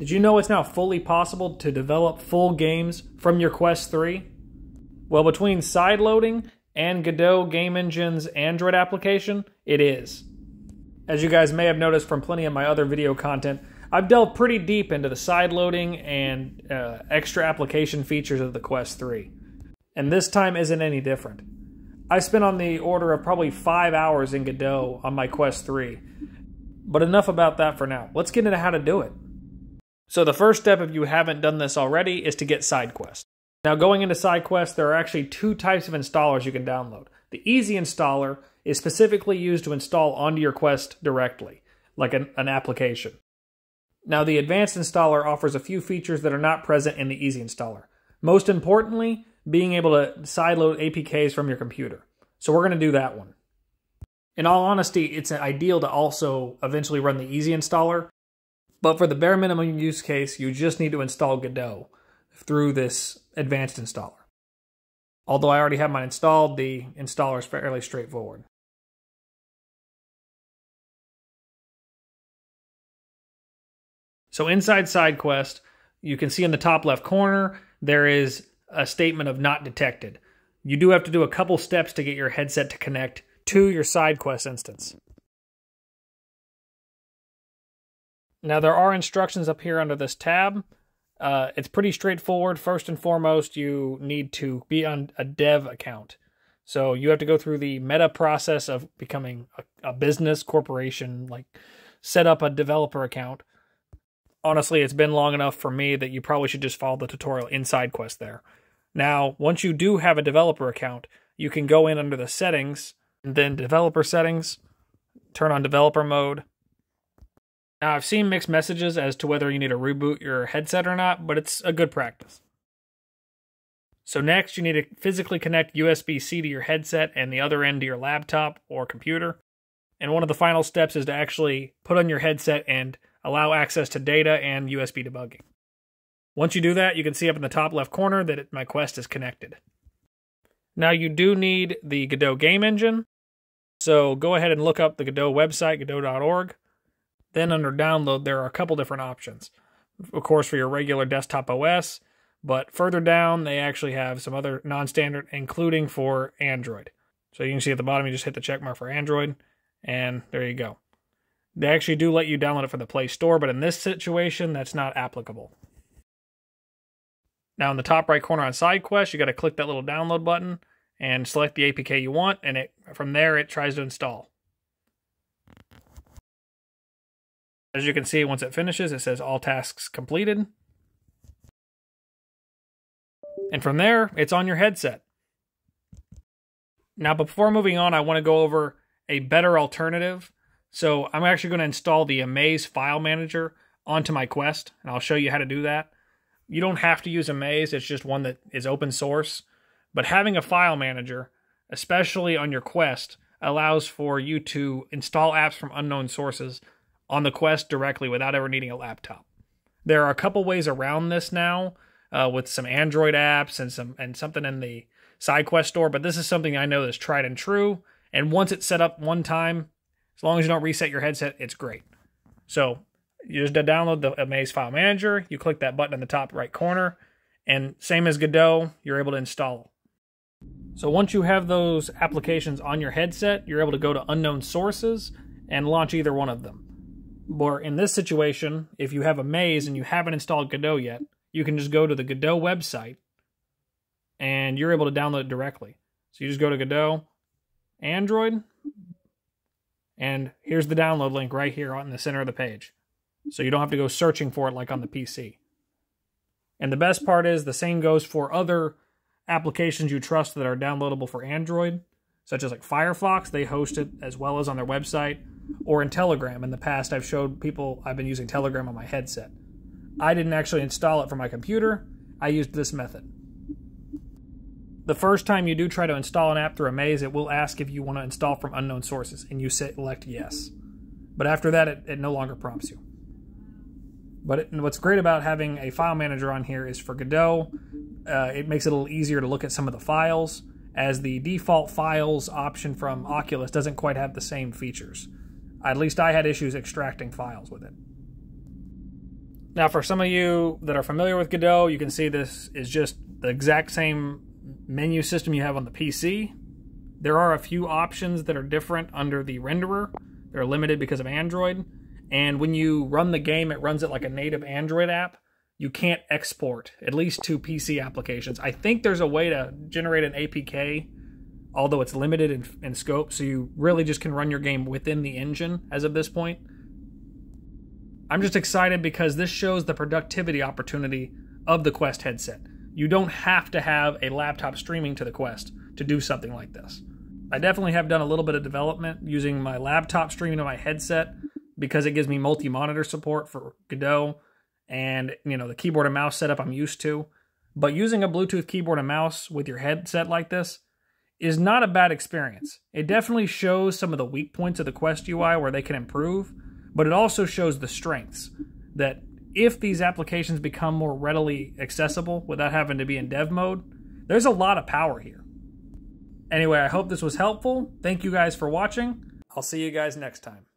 Did you know it's now fully possible to develop full games from your Quest 3? Well, between sideloading and Godot Game Engine's Android application, it is. As you guys may have noticed from plenty of my other video content, I've delved pretty deep into the sideloading and uh, extra application features of the Quest 3. And this time isn't any different. I spent on the order of probably five hours in Godot on my Quest 3. But enough about that for now. Let's get into how to do it. So the first step, if you haven't done this already, is to get SideQuest. Now going into SideQuest, there are actually two types of installers you can download. The easy installer is specifically used to install onto your Quest directly, like an, an application. Now, the Advanced Installer offers a few features that are not present in the Easy Installer. Most importantly, being able to sideload APKs from your computer. So we're going to do that one. In all honesty, it's ideal to also eventually run the Easy Installer, but for the bare minimum use case, you just need to install Godot through this Advanced Installer. Although I already have mine installed, the installer is fairly straightforward. So inside SideQuest, you can see in the top left corner, there is a statement of not detected. You do have to do a couple steps to get your headset to connect to your SideQuest instance. Now there are instructions up here under this tab. Uh, it's pretty straightforward. First and foremost, you need to be on a dev account. So you have to go through the meta process of becoming a, a business corporation, like set up a developer account honestly, it's been long enough for me that you probably should just follow the tutorial inside Quest there. Now, once you do have a developer account, you can go in under the settings, and then developer settings, turn on developer mode. Now, I've seen mixed messages as to whether you need to reboot your headset or not, but it's a good practice. So next, you need to physically connect USB-C to your headset and the other end to your laptop or computer. And one of the final steps is to actually put on your headset and allow access to data and USB debugging. Once you do that, you can see up in the top left corner that it, my Quest is connected. Now you do need the Godot game engine, so go ahead and look up the Godot website, godot.org. Then under download, there are a couple different options. Of course, for your regular desktop OS, but further down, they actually have some other non-standard, including for Android. So you can see at the bottom, you just hit the check mark for Android, and there you go. They actually do let you download it from the Play Store, but in this situation, that's not applicable. Now in the top right corner on SideQuest, you got to click that little download button and select the APK you want, and it from there it tries to install. As you can see, once it finishes, it says all tasks completed. And from there, it's on your headset. Now, before moving on, I want to go over a better alternative so I'm actually going to install the Amaze file manager onto my Quest, and I'll show you how to do that. You don't have to use Amaze, it's just one that is open source. But having a file manager, especially on your Quest, allows for you to install apps from unknown sources on the Quest directly without ever needing a laptop. There are a couple ways around this now uh, with some Android apps and some and something in the SideQuest store, but this is something I know that's tried and true. And once it's set up one time, as long as you don't reset your headset, it's great. So you just download the Amaze File Manager. You click that button in the top right corner, and same as Godot, you're able to install. So once you have those applications on your headset, you're able to go to unknown sources and launch either one of them. Or in this situation, if you have Amaze and you haven't installed Godot yet, you can just go to the Godot website and you're able to download it directly. So you just go to Godot, Android, and here's the download link right here on the center of the page. So you don't have to go searching for it like on the PC. And the best part is the same goes for other applications you trust that are downloadable for Android, such as like Firefox, they host it as well as on their website, or in Telegram. In the past, I've showed people I've been using Telegram on my headset. I didn't actually install it for my computer, I used this method. The first time you do try to install an app through Amaze, it will ask if you want to install from unknown sources, and you select yes. But after that, it, it no longer prompts you. But it, what's great about having a file manager on here is for Godot, uh, it makes it a little easier to look at some of the files, as the default files option from Oculus doesn't quite have the same features. At least I had issues extracting files with it. Now, for some of you that are familiar with Godot, you can see this is just the exact same menu system you have on the PC. There are a few options that are different under the renderer. They're limited because of Android. And when you run the game, it runs it like a native Android app. You can't export, at least to PC applications. I think there's a way to generate an APK, although it's limited in, in scope, so you really just can run your game within the engine as of this point. I'm just excited because this shows the productivity opportunity of the Quest headset. You don't have to have a laptop streaming to the Quest to do something like this. I definitely have done a little bit of development using my laptop streaming to my headset because it gives me multi-monitor support for Godot and you know the keyboard and mouse setup I'm used to. But using a Bluetooth keyboard and mouse with your headset like this is not a bad experience. It definitely shows some of the weak points of the Quest UI where they can improve, but it also shows the strengths that if these applications become more readily accessible without having to be in dev mode, there's a lot of power here. Anyway, I hope this was helpful. Thank you guys for watching. I'll see you guys next time.